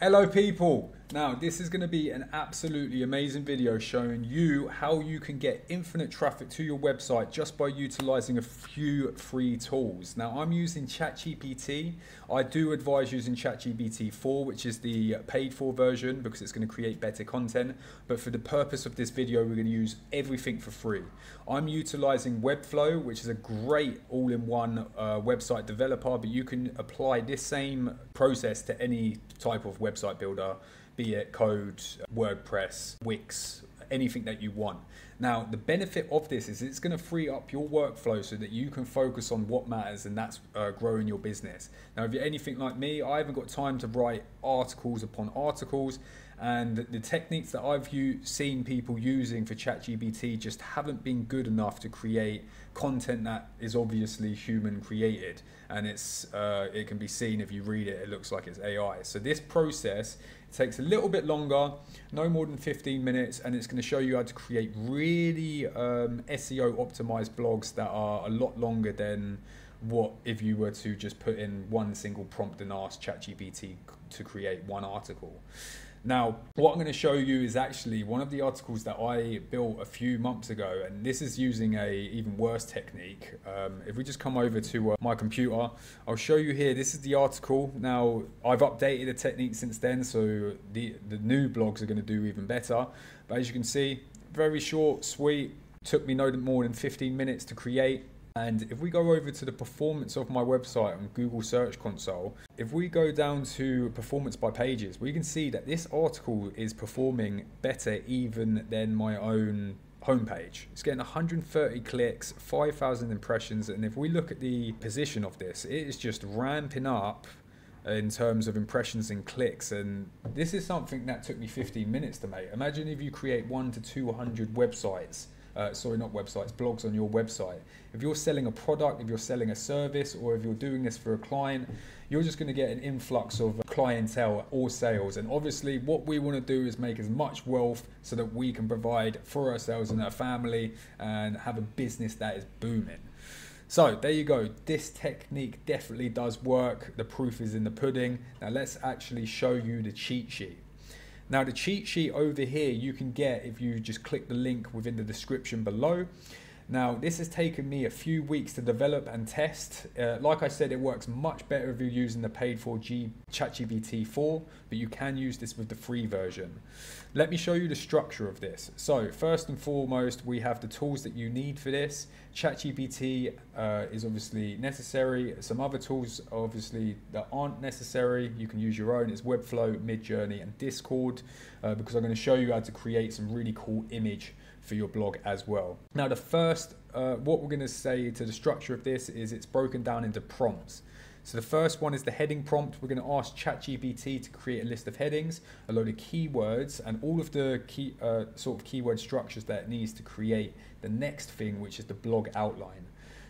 Hello people! Now this is going to be an absolutely amazing video showing you how you can get infinite traffic to your website just by utilizing a few free tools. Now I'm using ChatGPT. I do advise using ChatGPT 4 which is the paid for version because it's going to create better content but for the purpose of this video we're going to use everything for free. I'm utilizing Webflow which is a great all-in-one uh, website developer but you can apply this same process to any type of website builder, be it code, WordPress, Wix, anything that you want. Now, the benefit of this is it's going to free up your workflow so that you can focus on what matters, and that's uh, growing your business. Now, if you're anything like me, I haven't got time to write articles upon articles, and the techniques that I've seen people using for ChatGPT just haven't been good enough to create content that is obviously human created, and it's uh, it can be seen if you read it. It looks like it's AI. So this process takes a little bit longer, no more than 15 minutes, and it's going to show you how to create really um, SEO optimized blogs that are a lot longer than what if you were to just put in one single prompt and ask ChatGPT to create one article. Now, what I'm going to show you is actually one of the articles that I built a few months ago, and this is using a even worse technique. Um, if we just come over to uh, my computer, I'll show you here. This is the article. Now, I've updated the technique since then, so the the new blogs are going to do even better. But as you can see, very short, sweet. Took me no more than 15 minutes to create. And if we go over to the performance of my website on Google Search Console, if we go down to performance by pages, we can see that this article is performing better even than my own homepage. It's getting 130 clicks, 5,000 impressions, and if we look at the position of this, it is just ramping up in terms of impressions and clicks and this is something that took me 15 minutes to make imagine if you create one to 200 websites uh, sorry, not websites, blogs on your website. If you're selling a product, if you're selling a service, or if you're doing this for a client, you're just going to get an influx of clientele or sales. And obviously, what we want to do is make as much wealth so that we can provide for ourselves and our family and have a business that is booming. So there you go. This technique definitely does work. The proof is in the pudding. Now let's actually show you the cheat sheet. Now the cheat sheet over here you can get if you just click the link within the description below. Now this has taken me a few weeks to develop and test. Uh, like I said, it works much better if you're using the paid for G ChatGPT 4, but you can use this with the free version. Let me show you the structure of this. So first and foremost, we have the tools that you need for this. ChatGPT uh, is obviously necessary. Some other tools obviously that aren't necessary. You can use your own. It's Webflow, Midjourney, and Discord uh, because I'm going to show you how to create some really cool image for your blog as well. Now, the first, uh, what we're going to say to the structure of this is it's broken down into prompts. So the first one is the heading prompt. We're going to ask ChatGPT to create a list of headings, a load of keywords, and all of the key uh, sort of keyword structures that it needs to create the next thing, which is the blog outline.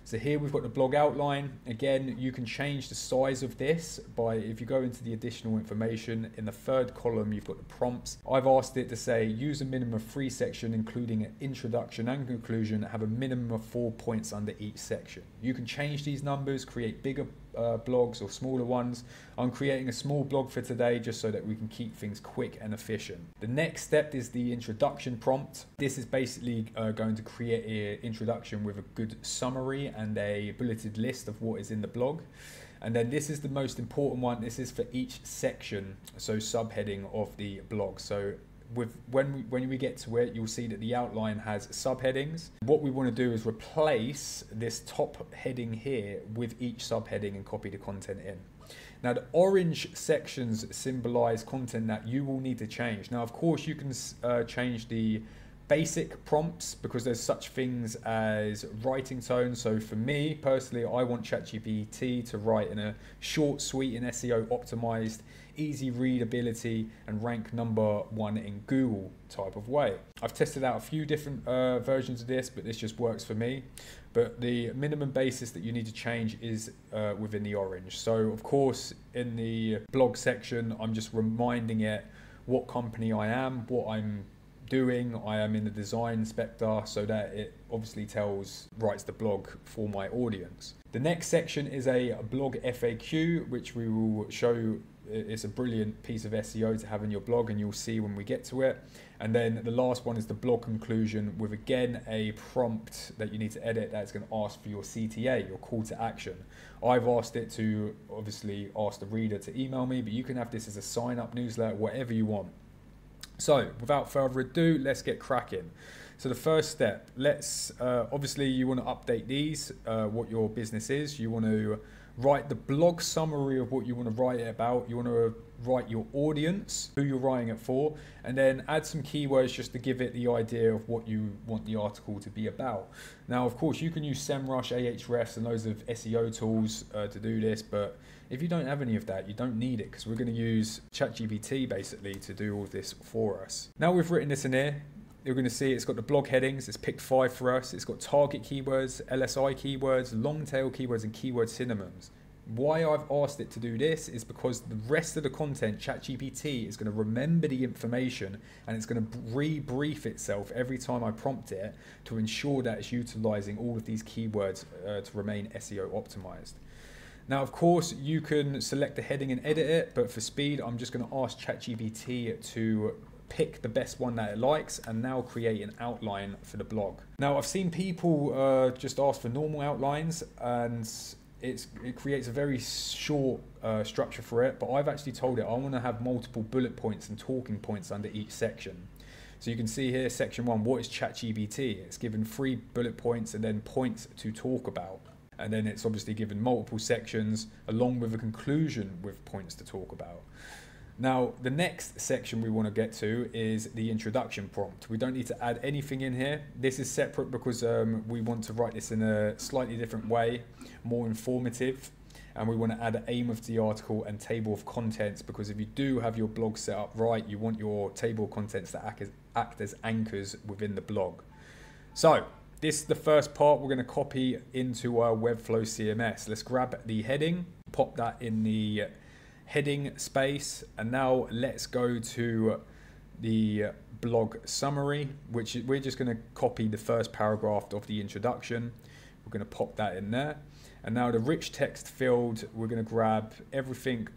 So here we've got the blog outline. Again, you can change the size of this by, if you go into the additional information, in the third column, you've got the prompts. I've asked it to say, use a minimum of three section, including an introduction and conclusion, have a minimum of four points under each section. You can change these numbers, create bigger uh, blogs or smaller ones. I'm creating a small blog for today just so that we can keep things quick and efficient. The next step is the introduction prompt. This is basically uh, going to create an introduction with a good summary and a bulleted list of what is in the blog. And then this is the most important one. This is for each section, so subheading of the blog. So with when we, when we get to it, you'll see that the outline has subheadings. What we want to do is replace this top heading here with each subheading and copy the content in. Now the orange sections symbolize content that you will need to change. Now of course you can uh, change the basic prompts because there's such things as writing tone. So for me personally, I want ChatGPT to write in a short, sweet, and SEO optimized, easy readability, and rank number one in Google type of way. I've tested out a few different uh, versions of this, but this just works for me. But the minimum basis that you need to change is uh, within the orange. So of course, in the blog section, I'm just reminding it what company I am, what I'm doing. I am in the design spectre so that it obviously tells, writes the blog for my audience. The next section is a blog FAQ, which we will show it's a brilliant piece of SEO to have in your blog, and you'll see when we get to it. And then the last one is the blog conclusion with again a prompt that you need to edit that's going to ask for your CTA, your call to action. I've asked it to obviously ask the reader to email me, but you can have this as a sign up newsletter, whatever you want. So, without further ado, let's get cracking. So, the first step, let's uh, obviously you want to update these, uh, what your business is. You want to write the blog summary of what you want to write it about. You want to write your audience, who you're writing it for, and then add some keywords just to give it the idea of what you want the article to be about. Now, of course, you can use SEMrush, Ahrefs, and loads of SEO tools uh, to do this, but if you don't have any of that, you don't need it because we're going to use ChatGPT basically to do all this for us. Now we've written this in here, you're going to see it's got the blog headings, it's picked five for us, it's got target keywords, LSI keywords, long tail keywords, and keyword synonyms. Why I've asked it to do this is because the rest of the content, ChatGPT is going to remember the information and it's going to rebrief itself every time I prompt it to ensure that it's utilizing all of these keywords uh, to remain SEO optimized. Now, of course, you can select the heading and edit it, but for speed, I'm just going to ask ChatGPT to pick the best one that it likes and now create an outline for the blog. Now I've seen people uh, just ask for normal outlines and it's, it creates a very short uh, structure for it, but I've actually told it I want to have multiple bullet points and talking points under each section. So you can see here, section one, what is ChatGPT? It's given three bullet points and then points to talk about. And then it's obviously given multiple sections along with a conclusion with points to talk about. Now, the next section we want to get to is the introduction prompt. We don't need to add anything in here. This is separate because um, we want to write this in a slightly different way, more informative. And we want to add an aim of the article and table of contents because if you do have your blog set up right, you want your table of contents to act as, act as anchors within the blog. So, this is the first part we're going to copy into our Webflow CMS. Let's grab the heading, pop that in the heading space. And now let's go to the blog summary, which we're just going to copy the first paragraph of the introduction. We're going to pop that in there. And now the rich text field, we're going to grab everything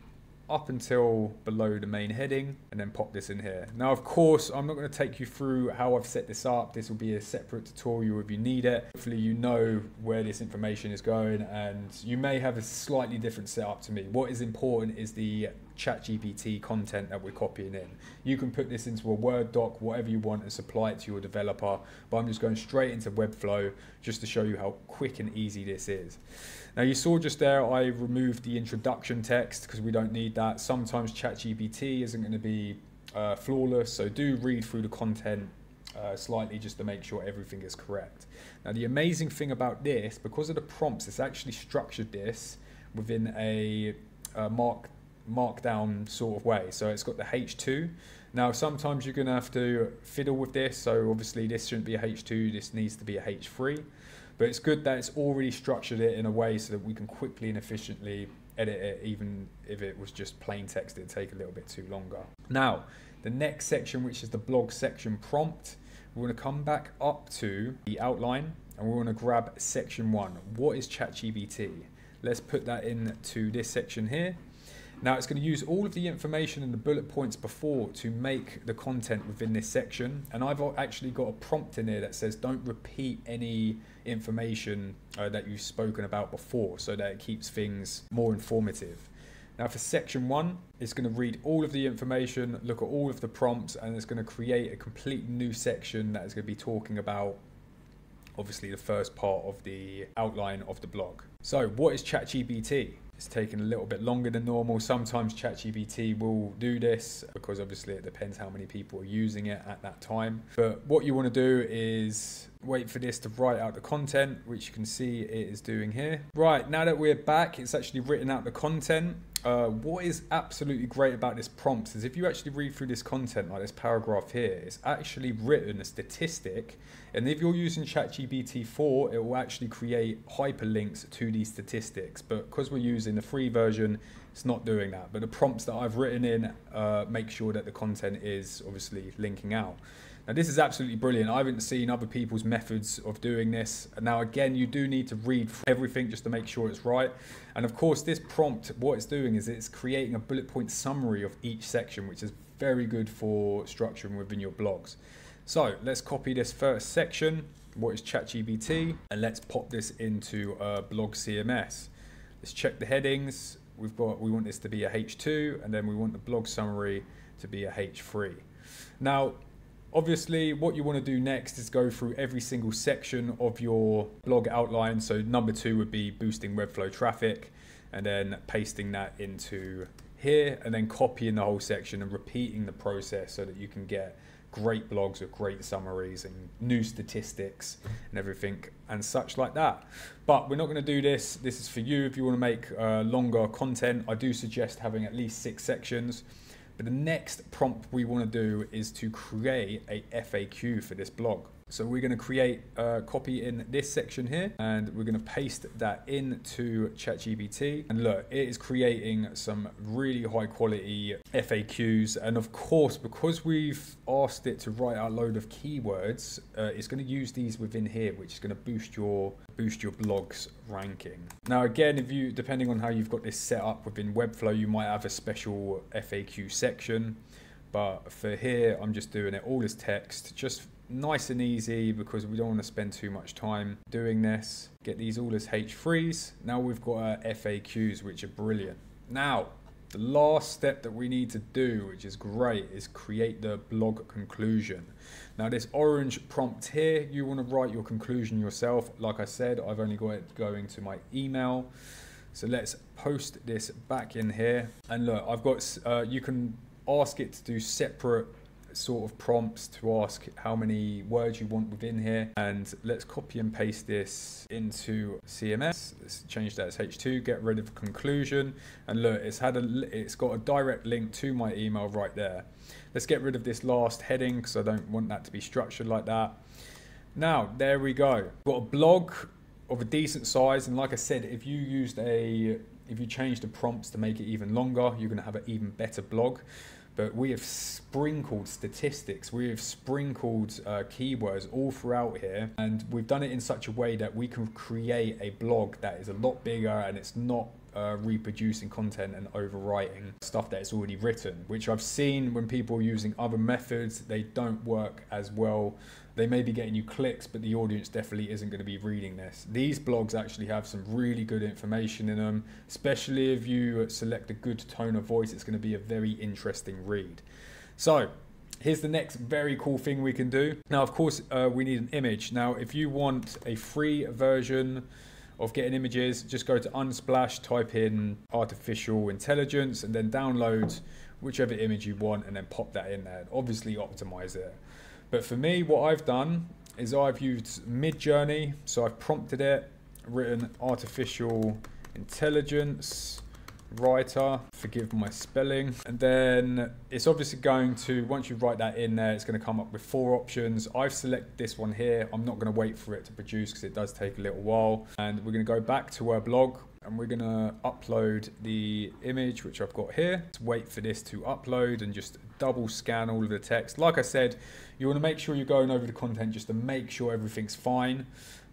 up until below the main heading and then pop this in here. Now, of course, I'm not going to take you through how I've set this up. This will be a separate tutorial if you need it. Hopefully you know where this information is going and you may have a slightly different setup to me. What is important is the ChatGPT content that we're copying in. You can put this into a Word doc, whatever you want, and supply it to your developer. But I'm just going straight into Webflow just to show you how quick and easy this is. Now you saw just there I removed the introduction text because we don't need that. Sometimes ChatGPT isn't going to be uh, flawless, so do read through the content uh, slightly just to make sure everything is correct. Now the amazing thing about this, because of the prompts, it's actually structured this within a, a mark markdown sort of way. So it's got the H2. Now sometimes you're going to have to fiddle with this. So obviously this shouldn't be a H2. This needs to be a H3. But it's good that it's already structured it in a way so that we can quickly and efficiently edit it, even if it was just plain text, it'd take a little bit too longer. Now, the next section, which is the blog section prompt, we're going to come back up to the outline and we're going to grab section one. What is ChatGPT? Let's put that into this section here now it's going to use all of the information and the bullet points before to make the content within this section. And I've actually got a prompt in here that says don't repeat any information uh, that you've spoken about before so that it keeps things more informative. Now for section one, it's going to read all of the information, look at all of the prompts, and it's going to create a complete new section that is going to be talking about obviously the first part of the outline of the blog. So what is ChatGPT? It's taken a little bit longer than normal. Sometimes ChatGPT will do this because obviously it depends how many people are using it at that time. But what you want to do is wait for this to write out the content, which you can see it is doing here. Right, now that we're back, it's actually written out the content. Uh, what is absolutely great about this prompt is if you actually read through this content, like this paragraph here, it's actually written a statistic. And if you're using ChatGPT 4, it will actually create hyperlinks to these statistics. But because we're using the free version, it's not doing that. But the prompts that I've written in uh, make sure that the content is obviously linking out. Now this is absolutely brilliant. I haven't seen other people's methods of doing this. Now again, you do need to read everything just to make sure it's right. And of course, this prompt, what it's doing is it's creating a bullet point summary of each section, which is very good for structuring within your blogs. So let's copy this first section, what is ChatGPT, and let's pop this into a blog CMS. Let's check the headings. We've got, we want this to be a H2, and then we want the blog summary to be a H3. Now, obviously what you want to do next is go through every single section of your blog outline. So number two would be boosting Webflow traffic and then pasting that into here and then copying the whole section and repeating the process so that you can get great blogs with great summaries and new statistics and everything and such like that. But we're not going to do this. This is for you if you want to make uh, longer content. I do suggest having at least six sections. But the next prompt we want to do is to create a FAQ for this blog. So we're going to create a copy in this section here and we're going to paste that into ChatGPT. And look, it is creating some really high quality FAQs. And of course, because we've asked it to write a load of keywords, uh, it's going to use these within here, which is going to boost your boost your blog's ranking. Now, again, if you depending on how you've got this set up within Webflow, you might have a special FAQ section. But for here, I'm just doing it all as text, just nice and easy because we don't want to spend too much time doing this. Get these all as H3s. Now we've got our FAQs, which are brilliant. Now, the last step that we need to do, which is great, is create the blog conclusion. Now this orange prompt here, you want to write your conclusion yourself. Like I said, I've only got it going to my email. So let's post this back in here. And look, I've got, uh, you can ask it to do separate sort of prompts to ask how many words you want within here. And let's copy and paste this into CMS. Let's change that as H2, get rid of conclusion. And look, it's had a, it's got a direct link to my email right there. Let's get rid of this last heading because I don't want that to be structured like that. Now, there we go. Got a blog of a decent size. And like I said, if you used a, if you change the prompts to make it even longer, you're gonna have an even better blog but we have sprinkled statistics, we have sprinkled uh, keywords all throughout here, and we've done it in such a way that we can create a blog that is a lot bigger and it's not uh, reproducing content and overwriting stuff that is already written, which I've seen when people are using other methods, they don't work as well they may be getting you clicks, but the audience definitely isn't going to be reading this. These blogs actually have some really good information in them, especially if you select a good tone of voice, it's going to be a very interesting read. So, here's the next very cool thing we can do. Now, of course, uh, we need an image. Now, if you want a free version of getting images, just go to Unsplash, type in artificial intelligence, and then download whichever image you want, and then pop that in there. Obviously, optimize it. But for me, what I've done is I've used Midjourney. So I've prompted it, written artificial intelligence writer, forgive my spelling. And then it's obviously going to, once you write that in there, it's going to come up with four options. I've selected this one here. I'm not going to wait for it to produce because it does take a little while. And we're going to go back to our blog and we're gonna upload the image which I've got here. Let's wait for this to upload and just double scan all of the text. Like I said, you wanna make sure you're going over the content just to make sure everything's fine.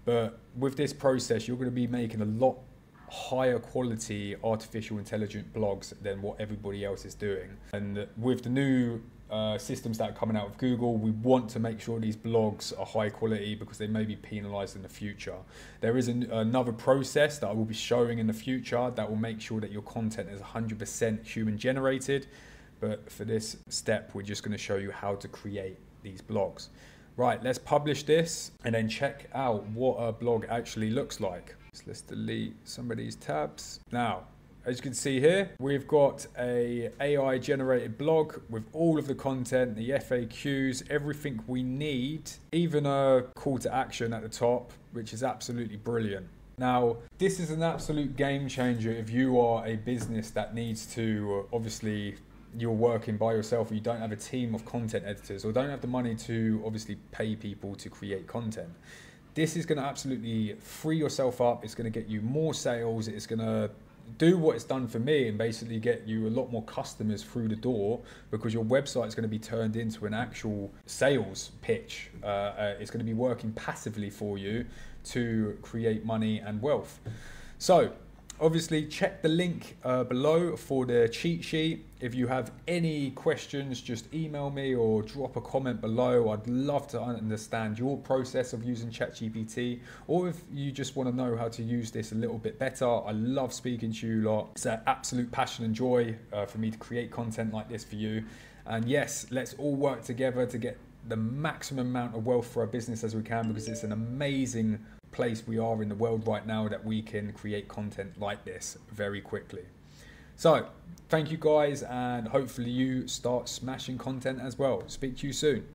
But with this process, you're gonna be making a lot higher quality artificial intelligent blogs than what everybody else is doing. And with the new uh, systems that are coming out of Google, we want to make sure these blogs are high quality because they may be penalized in the future. There is an, another process that I will be showing in the future that will make sure that your content is 100% human generated. But for this step, we're just going to show you how to create these blogs. Right, let's publish this and then check out what a blog actually looks like. So let's delete some of these tabs. Now, as you can see here, we've got a AI generated blog with all of the content, the FAQs, everything we need, even a call to action at the top, which is absolutely brilliant. Now, this is an absolute game changer if you are a business that needs to uh, obviously you're working by yourself or you don't have a team of content editors or don't have the money to obviously pay people to create content. This is going to absolutely free yourself up. It's going to get you more sales. It's going to do what it's done for me and basically get you a lot more customers through the door because your website is going to be turned into an actual sales pitch. Uh, uh, it's going to be working passively for you to create money and wealth. So, obviously check the link uh, below for the cheat sheet. If you have any questions just email me or drop a comment below. I'd love to understand your process of using chatgpt or if you just want to know how to use this a little bit better. I love speaking to you lot. It's an absolute passion and joy uh, for me to create content like this for you. And yes let's all work together to get the maximum amount of wealth for our business as we can because it's an amazing place we are in the world right now that we can create content like this very quickly. So, thank you guys, and hopefully, you start smashing content as well. Speak to you soon.